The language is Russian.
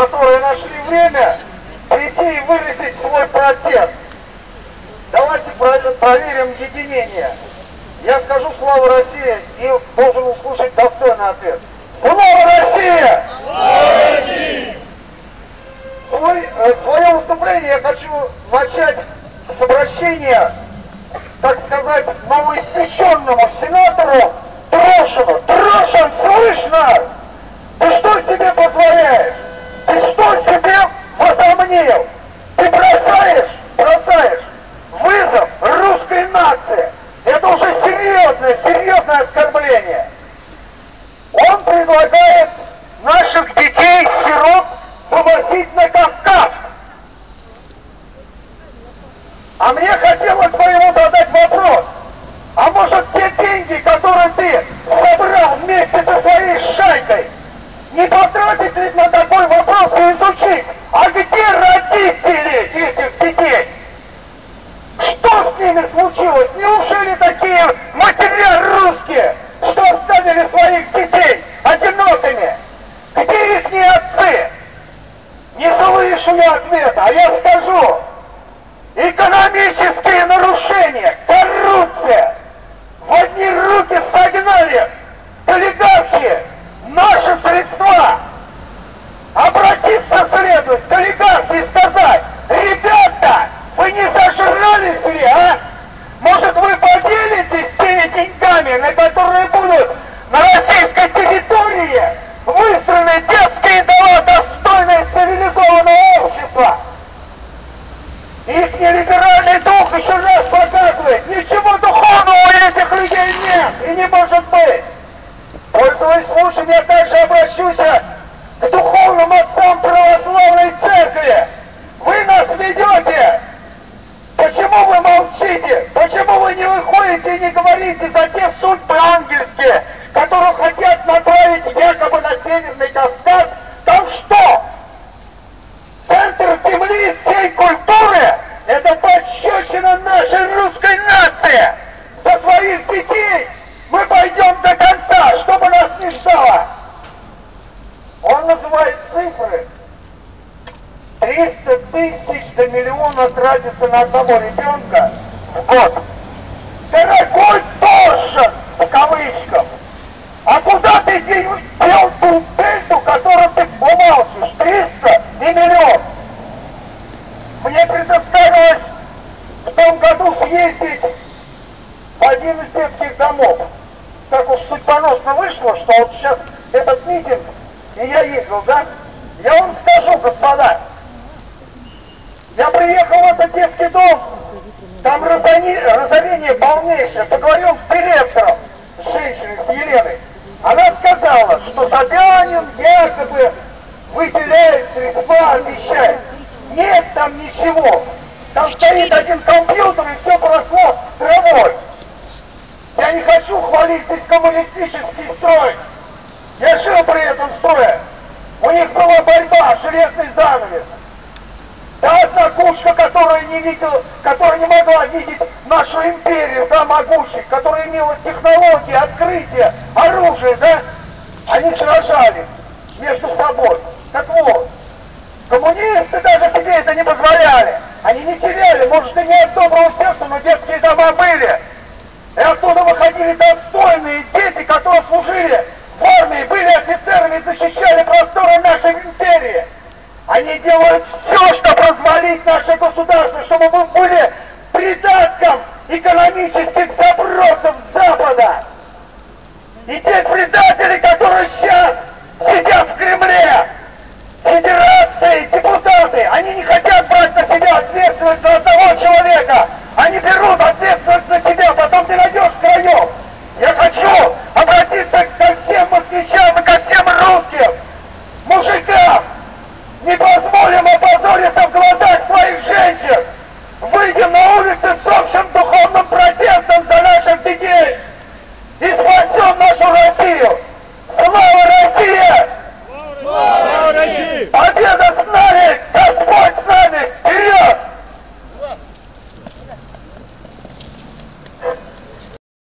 которые нашли время прийти и выразить свой протест. Давайте проверим единение. Я скажу «Слава России» и должен услышать достойный ответ. Слава России! Слава России! Свой, э, свое выступление я хочу начать с обращения, так сказать, новоиспеченному сенатору Трошину. Трошин, слышно? Ты что себе позволяешь? Ты что себе возомнил? Ты бросаешь, бросаешь вызов русской нации. Это уже серьезное, серьезное оскорбление. Он предлагает наших детей, сирот, вывозить на Кавказ. А мне хотелось бы ему задать вопрос. А может те деньги, которые ты собрал вместе со своей шайкой, не потратить ли на такой вопрос и изучить, а где родители этих детей? Что с ними случилось? Неужели такие матеря русские, что оставили своих детей одинокими? Где их не отцы? Не слышу я ответа, а я скажу. Экономические нарушения, коррупция. В одни руки согнали олигархи наши средства. Обратиться следует к олигархи и сказать, ребята, вы не зажрались ли, а? Может, вы поделитесь теми деньгами, на которые будут на Их нелиберальный дух еще раз показывает, ничего духовного у этих людей нет и не может быть. Пользуясь случаем, я также обращусь к духовным отцам православной церкви. Вы нас ведете Почему вы молчите? Почему вы не выходите и не говорите за те судьбы ангельские, которые хотят направить якобы на Северный Кавказ? Там что? Центр земли всей культуры – это пощечина нашей русской нации. Со своих детей мы пойдем до конца, чтобы нас не ждало. Он называет цифры 300 тысяч до миллиона тратится на одного ребенка в год. Дорогой Торшин, в кавычках, а куда ты дел ту дельту, которую ты умалчиваешь? 300 и миллион. Мне предоставилось в том году съездить в один из детских домов. Так уж судьбоносно вышло, что вот сейчас этот митинг, и я ездил, да? Я вам скажу, господа, я приехал в этот детский дом, там разорение, разорение полнейшее. Поговорил с директором, с женщиной, с Еленой. Она сказала, что Собянин якобы выделяет средства, обещает. Нет там ничего. Там стоит один компьютер и все травой. Я не хочу хвалить здесь коммунистический строй. Я жил при этом строе. У них была борьба, железный занавес. Да одна кучка, которая не видела, которая не могла видеть нашу империю, да, могущих, которая имела технологии, открытия, оружие, да, они сражались между собой. Так вот, коммунисты даже себе это не позволяли. Они не теряли, может и не от доброго сердца, но детские дома были. И оттуда выходили достойные дети, которые служили в армии, были офицерами и защищали просторы нашей империи. Они делают все, чтобы развалить наше государство, чтобы мы были придатком экономических забросов Запада. И те предатели, которые сейчас сидят в Кремле, федерации, депутаты, они не хотят брать на себя ответственность за справимся с общим духовным протестом за наших детей и спасем нашу Россию. Слава России! Слава России! Победа!